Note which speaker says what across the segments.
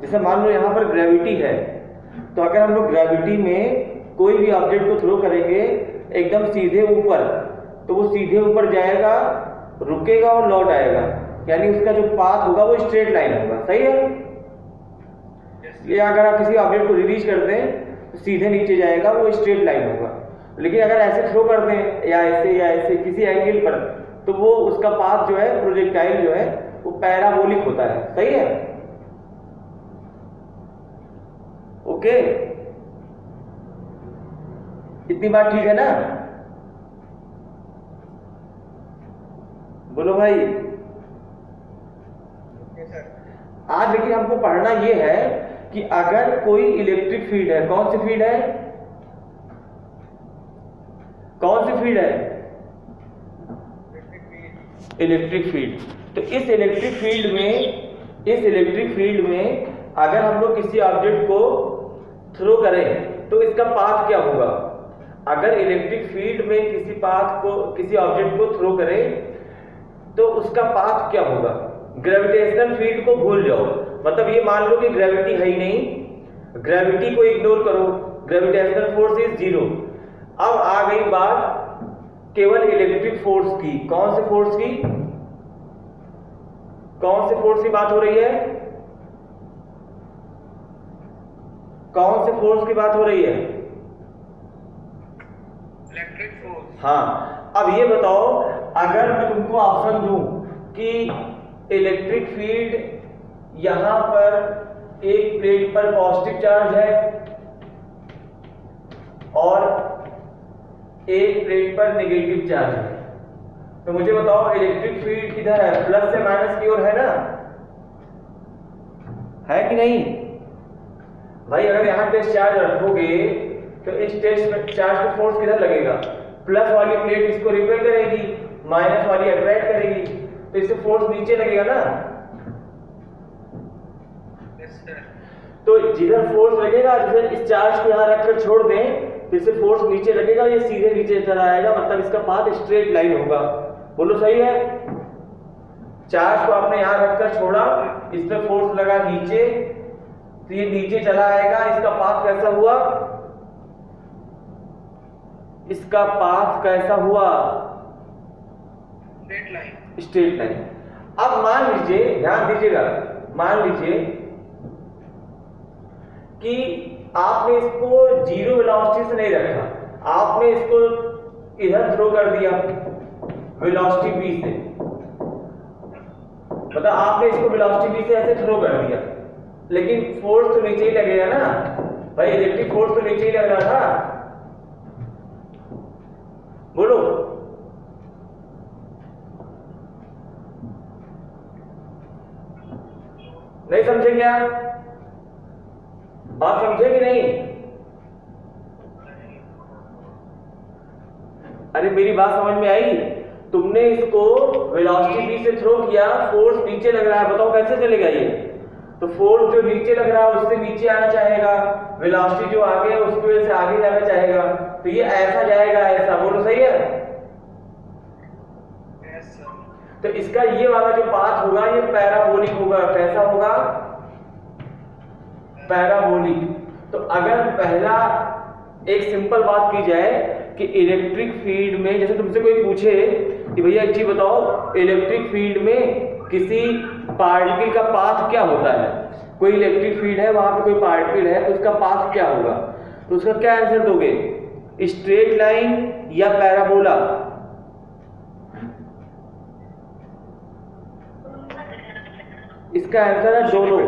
Speaker 1: जैसे मान लो यहाँ पर ग्रेविटी है तो अगर हम लोग ग्रेविटी में कोई भी ऑब्जेक्ट को थ्रो करेंगे एकदम सीधे ऊपर तो वो सीधे ऊपर जाएगा रुकेगा और लौट आएगा। यानी उसका जो पाथ होगा वो स्ट्रेट लाइन होगा। सही है? ये अगर आप किसी ऑब्जेक्ट को रिलीज़ कर दें तो सीधे नीचे जाएगा वो स्ट्रेट लाइन होगा। लेकिन अगर ऐसे थ्रो कर दें या ऐसे या ऐसे किसी एंगल पर तो वो उसका पाथ जो है प्रोजेक्टाइल जो है वो पैराबोलिक होता है। सही है? ओके इतनी बात ठीक है ना? बोलो भाई। आज लेकिन हमको पढ़ना ये है कि अगर कोई इलेक्ट्रिक फ़ील्ड है कौन सी फ़ील्ड है? कौन सी फ़ील्ड है? इलेक्ट्रिक फ़ील्ड तो इस इलेक्ट्रिक फ़ील्ड में इस इलेक्ट्रिक फ़ील्ड में अगर हम लोग किसी ऑब्जेक्ट को थ्रो करें तो इसका पाथ क्या होगा? अगर इलेक्ट्रिक फ़ील्ड में किसी पाथ को, किसी ऑब्जेक्ट को थ्रो करें तो उसका पाथ क्या होगा? ग्रेविटेशनल फ़ील्ड को भूल जाओ। मतलब ये मान लो कि ग्रेविटी है ही नहीं। ग्रेविटी को इग्नोर करो। ग्रेविटेशनल फोर्स इज़ ज़ीरो अब आ गई बात केवल इलेक्ट्रिक फोर्स की। कौन से फोर्स की? कौन से फोर्स की बात हो रही है? कौन से फोर्स की बात हो रही है?
Speaker 2: इलेक्ट्रिक फोर्स
Speaker 1: हाँ। अब ये बताओ अगर मैं तुमको ऑप्शन दूँ कि इलेक्ट्रिक फ़ील्ड यहाँ पर एक प्लेट पर पॉजिटिव चार्ज है और एक प्लेट पर नेगेटिव चार्ज है। तो मुझे बताओ इलेक्ट्रिक फ़ील्ड किधर है? प्लस से माइनस की ओर है ना? है कि नहीं? भाई अगर यहाँ टेस्ट चार्ज रखोगे तो इस टेस्ट में चार्ज का फोर्स किधर लगेगा? प्लस वाली प्लेट इसको रिपेल करेगी माइनस वाली अट्रैक्ट करेगी तो इससे फोर्स नीचे लगेगा ना? तो जिधर फोर्स लगेगा जैसे इस चार्ज को यहाँ रखकर छोड़ दें तो इससे फोर्स नीचे लगेगा ये सीधे नीचे चला आएगा मतलब इसका पाथ स्ट्रेट लाइन होगा। बोलो सही है? चार्ज को आपने यहाँ रखकर छोड़ा इस पे फोर्स लगा नीचे तो ये नीचे चला आएगा इसका पाथ कैसा हुआ? इसका पाथ कैसा हुआ?
Speaker 2: स्ट्रेट लाइन
Speaker 1: स्ट्रेट लाइन अब मान लीजिए ध्यान दीजिएगा मान लीजिए कि आपने इसको ज़ीरो वेलोसिटी से नहीं रखा। आपने इसको इधर थ्रो कर दिया वेलोसिटी v से। मतलब आपने इसको वेलोसिटी v से ऐसे थ्रो कर दिया। लेकिन फोर्स तो नीचे ही लगेगा ना? भाई इलेक्ट्रिक फोर्स तो नीचे ही लग रहा था। बोलो। नहीं समझे क्या बात समझे कि नहीं? अरे, मेरी बात समझ में आई? तुमने इसको वेलोसिटी से थ्रो किया फोर्स नीचे लग रहा है। बताओ कैसे चलेगा ये? तो फोर्स जो नीचे लग रहा है, उससे नीचे आना चाहेगा। वेलोसिटी जो आगे है, उसकी वजह से आगे जाना चाहेगा। तो ये ऐसा जाएगा, ऐसा। बोलो, सही है? तो इसका ये वाला जो पाथ होगा, ये पैराबोलिक होगा। कैसा होगा? पैराबोलिक। तो अगर पहला एक सिंपल बात की जाए कि इलेक्ट्रिक फ़ील्ड में, जैसे तुमसे कोई पूछे कि भैया एक चीज़ बताओ, इलेक्ट्रिक फ़ील्ड में किसी पार्टिकल का पाथ क्या होता है? कोई इलेक्ट्रिक फ़ील्ड है, वहाँ पे कोई पार्टिकल है, उसका पाथ क्या होगा? तो उसका क्या आंसर दोगे? स्ट्रेट लाइन या पैराबोला इसका आंसर है दोनों।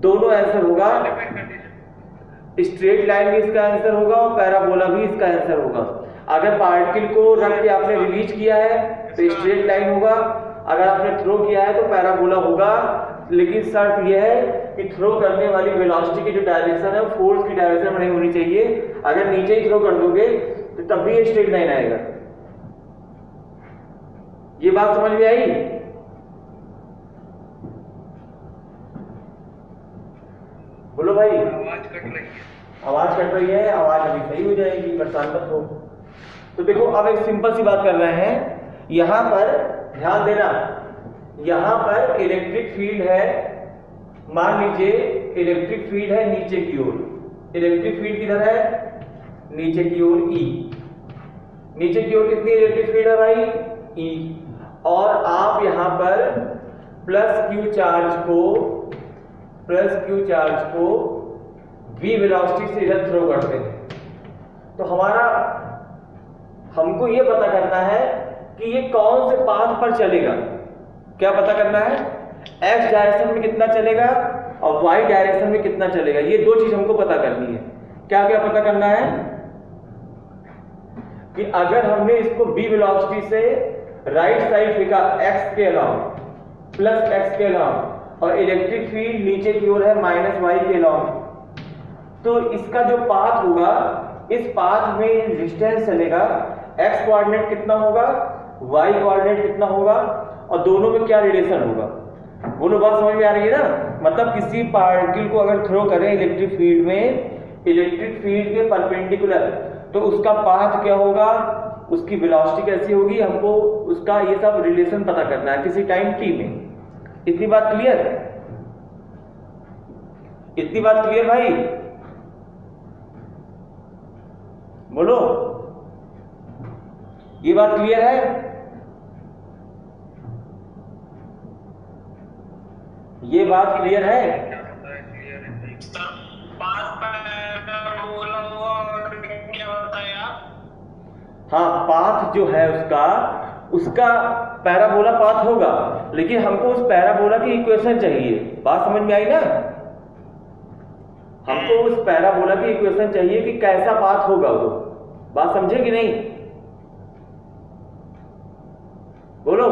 Speaker 1: दोनों आंसर होगा। स्ट्रेट लाइन भी इसका आंसर होगा और पैराबोला भी इसका आंसर होगा। अगर पार्टिकल को रख के आपने रिलीज़ किया है तो स्ट्रेट लाइन होगा। अगर आपने थ्रो किया है तो पैराबोला होगा लेकिन शर्त यह है कि थ्रो करने वाली वेलोसिटी की जो डायरेक्शन है फोर्स की डायरेक्शन में नहीं होनी चाहिए। अगर नीचे ही थ्रो कर दोगे तो तब भी ये स्ट्रेट लाइन आएगा। ये बात समझ में आई? बोलो भाई।
Speaker 2: आवाज़ कट रही है।
Speaker 1: आवाज़ कट रही है आवाज़ अभी सही हो जाएगी परेशान मत हो तो देखो अब एक सिंपल सी बात कर रहे हैं। यहाँ पर ध्यान देना, यहाँ पर इलेक्ट्रिक फ़ील्ड है, मान लीजिए इलेक्ट्रिक फ़ील्ड है नीचे की ओर। इलेक्ट्रिक फ़ील्ड किधर है? नीचे की ओर ई नीचे की ओर कितनी इलेक्ट्रिक फ़ील्ड है भाई? ई और आप यहाँ पर प्लस क्यू चार्ज को प्लस क्यू चार्ज को v वेलोसिटी से इधर थ्रो करते हैं। तो हमारा, हमको ये पता करना है कि ये कौन से पाथ पर चलेगा? क्या पता करना है? एक्स डायरेक्शन में कितना चलेगा और वाई डायरेक्शन में कितना चलेगा? ये दो चीज़ हमको पता करनी है। क्या क्या पता करना है? कि अगर हमने इसको b वेलोसिटी से राइट साइड फेंका x के अलाउंग प्लस x के अलाउंग और इलेक्ट्रिक फ़ील्ड नीचे की ओर है माइनस वाई के अलाउंग तो इसका जो पाथ होगा, इस पाथ में डिस्टेंस चलेगा। एक्स कोऑर्डिनेट कितना होगा? Y कोऑर्डिनेट कितना होगा और दोनों में क्या रिलेशन होगा? बोलो बात समझ में आ रही है ना? मतलब किसी पार्टिकल को अगर थ्रो करें इलेक्ट्रिक फ़ील्ड में इलेक्ट्रिक फ़ील्ड के परपेंडिकुलर तो उसका पाथ क्या होगा? उसकी वेलोसिटी कैसी होगी? हमको उसका ये सब रिलेशन पता करना है किसी टाइम टी में। इतनी बात क्लियर इतनी बात क्लियर भाई? बोलो। ये बात क्लियर है? ये बात क्लियर है?
Speaker 2: हाँ
Speaker 1: पाथ जो है उसका उसका पैराबोला पाथ होगा, लेकिन हमको उस पैराबोला की इक्वेशन चाहिए। बात समझ में आई ना? हमको उस पैराबोला की इक्वेशन चाहिए कि कैसा पाथ होगा वो। बात समझे कि नहीं बोलो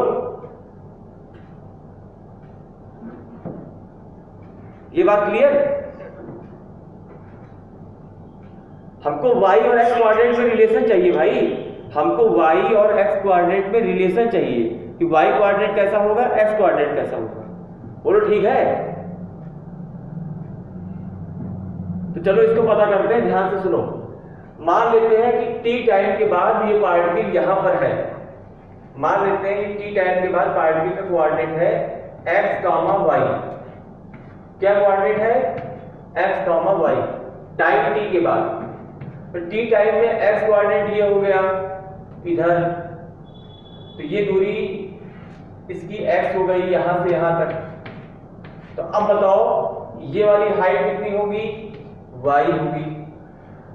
Speaker 1: ये बात क्लियर हमको वाई और एक्स कोऑर्डिनेट में रिलेशन चाहिए भाई। हमको y और x कोऑर्डिनेट में रिलेशन चाहिए कि y कोऑर्डिनेट कैसा होगा x कोऑर्डिनेट कैसा होगा। बोलो ठीक है? तो चलो इसको पता करते हैं ध्यान से सुनो। मान लेते हैं कि टी टाइम के बाद ये पार्टिकल यहाँ पर है। मान लेते हैं कि टी टाइम के बाद पार्टिकल का कोऑर्डिनेट है x, y क्या कोऑर्डिनेट है? X, वाई टाइम टी के बाद. t टाइम में x कोऑर्डिनेट ये हो गया इधर. तो ये दूरी इसकी x हो गई यहाँ से यहाँ तक. तो अब बताओ ये वाली हाइट कितनी होगी? Y होगी.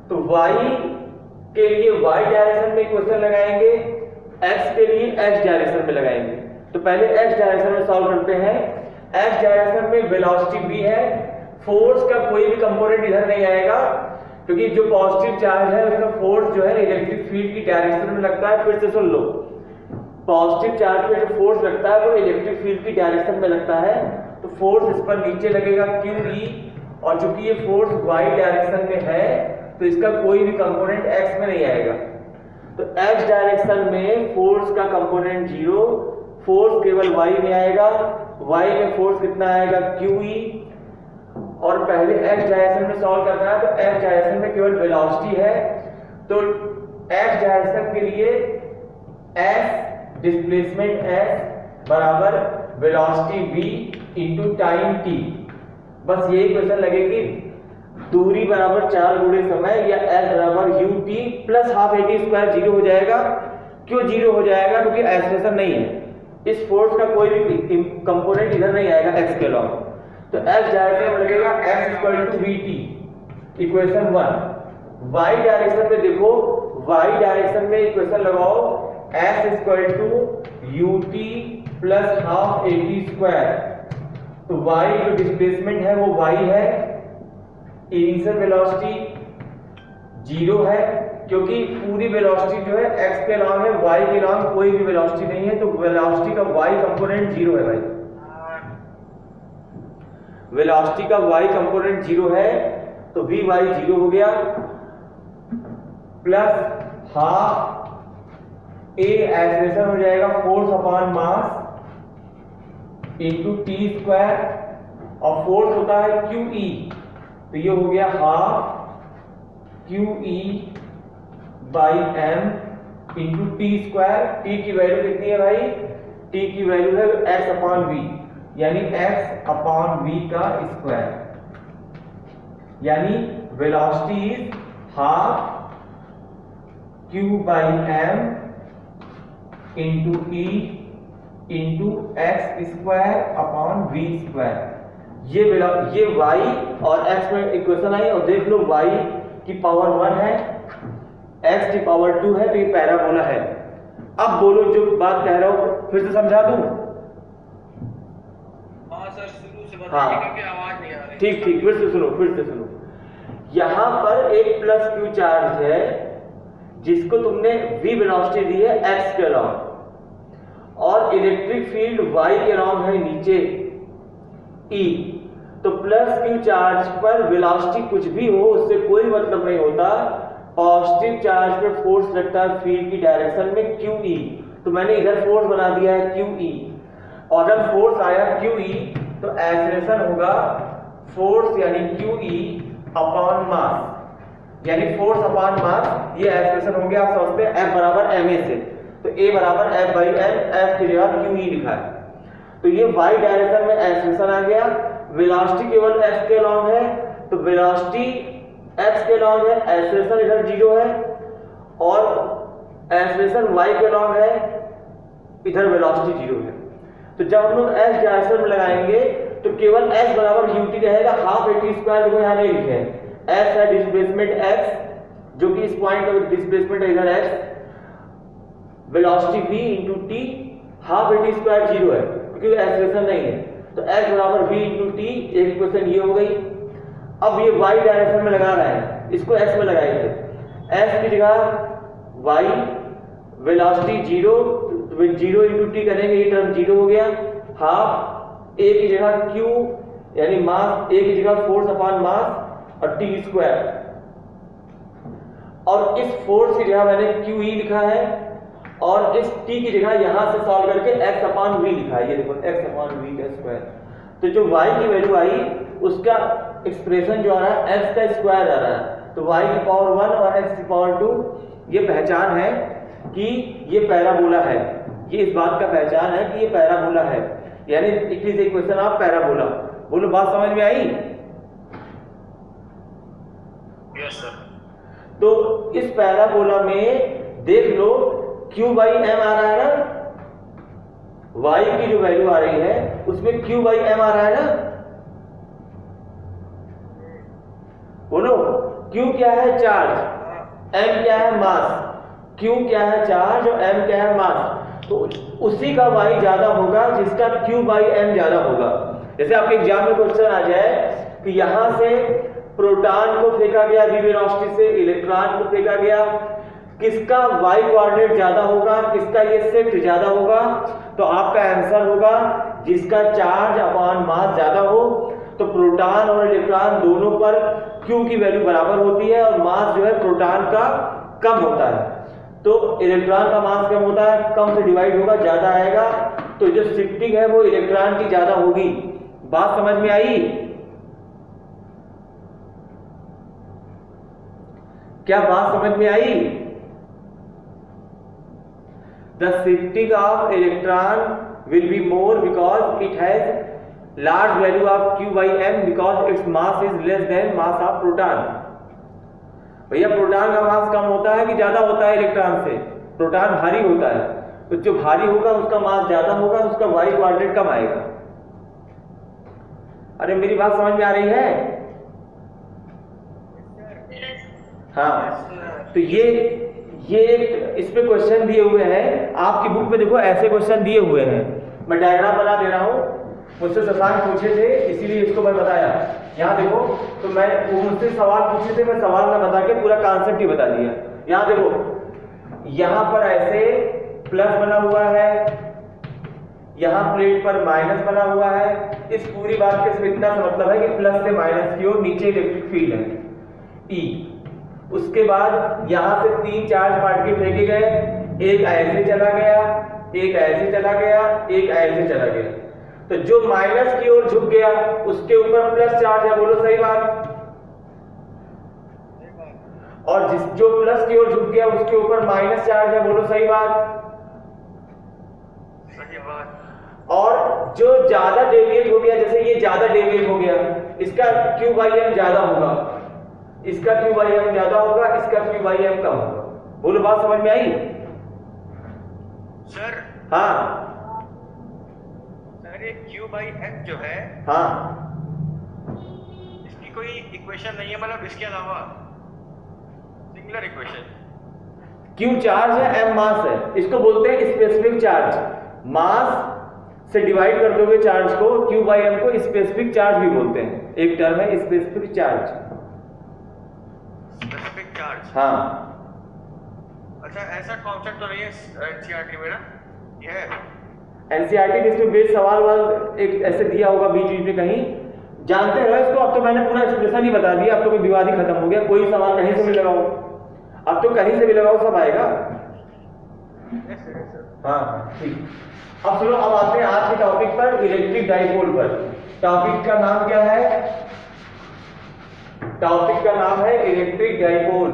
Speaker 1: तो y के लिए y डायरेक्शन में इक्वेशन लगाएँगे x के लिए x डायरेक्शन में लगाएँगे. तो पहले x डायरेक्शन में सॉल्व करते हैं. X डायरेक्शन में वेलोसिटी v है फोर्स का कोई भी कंपोनेंट इधर नहीं आएगा, क्योंकि जो पॉजिटिव चार्ज है, उसका फोर्स जो है इलेक्ट्रिक फ़ील्ड की डायरेक्शन में लगता है, फिर से सुन लो। पॉजिटिव चार्ज पे जो फोर्स लगता है, वो इलेक्ट्रिक फ़ील्ड की डायरेक्शन में लगता है तो फोर्स इस पर नीचे लगेगा, क्यू ई और चूँकि ये फोर्स वाई डायरेक्शन में है तो इसका कोई भी कंपोनेंट एक्स में नहीं आएगा। तो एक्स डायरेक्शन में फोर्स का कंपोनेंट ज़ीरो फोर्स केवल वाई में आएगा वाई में फोर्स कितना आएगा? क्यू ई और पहले x डायरेक्शन में सॉल्व करना है तो x डायरेक्शन में केवल वेलोसिटी है। तो x डायरेक्शन के लिए s डिस्प्लेसमेंट s बराबर velocity v into time t. बस यही क्वेश्चन लगेगी। दूरी बराबर चार गुणे समय या एस बराबर u t plus half A T square zero हो जाएगा। क्यों ज़ीरो हो जाएगा? क्योंकि एक्सप्रेशन नहीं है। इस फोर्स का कोई भी कंपोनेंट इधर नहीं आएगा x के अलावा तो x डायरेक्शन में लगेगा x equal to V T equation one y direction में देखो वाई डायरेक्शन में इक्वेशन लगाओ s equal to U T plus half A T square तो वाई जो डिस्प्लेसमेंट है, वो वाई है. इनिशियल वेलोसिटी ज़ीरो है. क्योंकि पूरी वेलोसिटी जो है एक्स के अलावा है वाई के अलावा कोई भी वेलोसिटी नहीं है तो वेलोसिटी का y कंपोनेंट ज़ीरो है भाई। वेलोसिटी का y कंपोनेंट ज़ीरो है तो वी वाई ज़ीरो हो गया प्लस हाफ़ ए एक्सप्रेशन हो जाएगा force upon mass into T square और फोर्स होता है क्यू ई तो ये हो गया half Q E by M into T square, T की वैल्यू कितनी है भाई? टी की वैल्यू है एक्स अपॉन वी, यानी x अपॉन वी का स्क्वायर। यानी velocity is half q by M into E into X square upon V square. ये ये y और x में इक्वेशन आई और देख लो y की पावर वन है। X की पावर टू है तो ये पैराबोला है। अब बोलो जो बात कह रहा हूँ फिर से समझा दूँ?
Speaker 2: हाँ
Speaker 1: हाँ। ठीक ठीक फिर से सुनो फिर से सुनो। यहाँ पर एक प्लस क्यू चार्ज है जिसको तुमने v वेलोसिटी दी है x के अराउंड और इलेक्ट्रिक फ़ील्ड y के अराउंड है नीचे E तो प्लस क्यू चार्ज पर वेलोसिटी कुछ भी हो उससे कोई मतलब नहीं होता। पॉजिटिव चार्ज पर फोर्स लगता है फ़ील्ड की डायरेक्शन में क्यू ई तो मैंने इधर फोर्स बना दिया है क्यू ई और अगर फोर्स आया क्यू ई तो एक्सलेशन होगा फोर्स यानी क्यू ई अपॉन मास यानी फोर्स अपॉन मास ये एक्सप्रेशन हो गया आप समझते हैं F बराबर एम ए से. तो A बराबर F बाई एम एफ़ की जगह क्यू ई लिखा है. तो ये y डायरेक्शन में एक्सप्रेशन आ गया. वेलोसिटी केवल x के लॉन्ग है. तो वेलोसिटी x के लॉन्ग है, एक्सप्रेशन इधर ज़ीरो है, और एक्सप्रेशन y के लॉन्ग है, इधर वेलोसिटी ज़ीरो है। तो जब हम लोग x डायरेक्शन में लगाएँगे तो केवल s बराबर ut रहेगा हाफ़ ए टी स्क्वायर देखो यहाँ नहीं लिखे s है डिस्प्लेसमेंट x, जो कि इस पॉइंट का डिस्प्लेसमेंट है इधर x velocity v into t half A T square zero है, क्योंकि एक्सप्रेशन नहीं है। तो x बराबर v इनटू t, एक इक्वेशन ये हो गई। अब ये y डायरेक्शन में लगा रहा है, इसको x में लगाएँगे s की जगह y velocity zero zero into T करेंगे, ये टर्म ज़ीरो हो गया। हाफ़ ए की जगह q, यानी मास ए की जगह फोर्स अपॉन मास और टी स्क्वायर और इस फोर्स की जगह मैंने क्यू ई लिखा है, और इस t की जगह यहाँ से सॉल्व करके x अपॉन v लिखा है। ये देखो, x अपॉन v का स्क्वायर तो जो y की वैल्यू आई उसका एक्सप्रेशन जो आ रहा है x का स्क्वायर आ रहा है। तो वाई की पावर वन और एक्स की पावर टू ये पहचान है कि ये पैराबोला है। ये इस बात का पहचान है कि ये पैराबोला है। यानी it is equation of parabola बोलो बात समझ में आई?
Speaker 2: सर
Speaker 1: तो इस पैराबोला में देख लो क्यू बाई एम आ रहा है ना? y की जो वैल्यू आ रही है उसमें क्यू बाई एम आ रहा है ना बोलो q क्या है चार्ज? एम क्या है मास? क्यू क्या है चार्ज और m क्या है मास? तो उसी का y ज़्यादा होगा, जिसका q बाई एम ज़्यादा होगा। जैसे आपके एग्ज़ाम में क्वेश्चन आ जाए कि यहाँ से प्रोटॉन को फेंका गया वी से इलेक्ट्रॉन को फेंका गया, किसका वाई कोऑर्डिनेट ज़्यादा होगा, किसका ये शिफ्ट ज़्यादा होगा तो आपका आंसर होगा, जिसका चार्ज अपॉन मास ज़्यादा हो तो प्रोटॉन और इलेक्ट्रॉन दोनों पर क्यू की वैल्यू बराबर होती है और मास जो है प्रोटॉन का कम होता है। तो इलेक्ट्रॉन का मास कम होता है, कम से डिवाइड होगा, ज़्यादा आएगा। तो जो शिफ्टिंग है वो इलेक्ट्रॉन की ज़्यादा होगी। बात समझ में आई? क्या बात समझ में आई? The shifting of electron will be more because it has large value of q by m because its mass is less than mass of proton. भैया प्रोटॉन का मास कम होता है कि ज़्यादा होता है इलेक्ट्रॉन से? प्रोटॉन भारी होता है। तो जो भारी होगा, उसका मास ज़्यादा होगा, उसका वाई कोऑर्डिनेट कम आएगा। अरे, मेरी बात समझ में आ रही है? हाँ। तो ये ये इस पे क्वेश्चन दिए हुए हैं। आपकी बुक में देखो, ऐसे क्वेश्चन दिए हुए हैं। मैं डायग्राम बना दे रहा हूँ। मुझसे शशांक पूछे थे, इसीलिए इसको मैं बताया। यहाँ देखो तो मैं, वो मुझसे सवाल पूछे थे, मैं सवाल ना बता के पूरा कॉन्सेप्ट ही बता दिया। यहाँ देखो, यहाँ पर ऐसे प्लस बना हुआ है, यहाँ प्लेट पर माइनस बना हुआ है। इस पूरी बात के सिर्फ़ इतना सा मतलब है कि प्लस से माइनस की ओर नीचे इलेक्ट्रिक फ़ील्ड है। ई उसके बाद यहाँ से तीन चार्ज पार्टिकल फेंके गए, एक ऐसे चला गया, एक ऐसे चला गया, एक ऐसे चला गया। तो जो माइनस की ओर झुक गया उसके ऊपर प्लस चार्ज है बोलो सही बात। और जिस जो प्लस की ओर झुक गया उसके ऊपर माइनस चार्ज है बोलो सही बात।
Speaker 2: सही बात।
Speaker 1: और जो ज़्यादा डेविएट हो गया जैसे ये ज़्यादा डेविएट हो गया इसका क्यू बाई एम ज़्यादा होगा। इसका क्यू बाई एम ज़्यादा होगा इसका क्यू बाई एम कम होगा। बोलो बात समझ में आई?
Speaker 2: सर
Speaker 1: हाँ।
Speaker 2: सर ये क्यू बाई जो है
Speaker 1: हाँ।
Speaker 2: इसकी कोई इक्वेशन नहीं है मतलब इसके अलावा सिंगुलर इक्वेशन
Speaker 1: क्यू चार्ज है एम मास है। इसको बोलते हैं स्पेसिफिक चार्ज मास से डिवाइड कर दोगे चार्ज को क्यू बाई एम को स्पेसिफिक चार्ज भी बोलते हैं। एक टर्म है स्पेसिफिक चार्ज
Speaker 2: स्पेसिफिक चार्ज
Speaker 1: हाँ।
Speaker 2: अच्छा ऐसा कॉन्सेप्ट तो नहीं है एनसीईआरटी में ना ये है
Speaker 1: एनसीईआरटी में इसमें बेस सवाल वाल एक ऐसे दिया होगा बीच बीच में कहीं। जानते हो इसको? अब तो मैंने पूरा एक्सप्रेशन ही बता दिया। अब तो कोई विवाद ही खत्म हो गया। कोई सवाल कहीं से भी लगाओ। अब तो कहीं से भी लगाओ, सब आएगा. हाँ ठीक। अब चलो अब आते हैं आज के टॉपिक पर इलेक्ट्रिक डाइपोल पर। टॉपिक का नाम क्या है? टॉपिक का नाम है इलेक्ट्रिक डाइपोल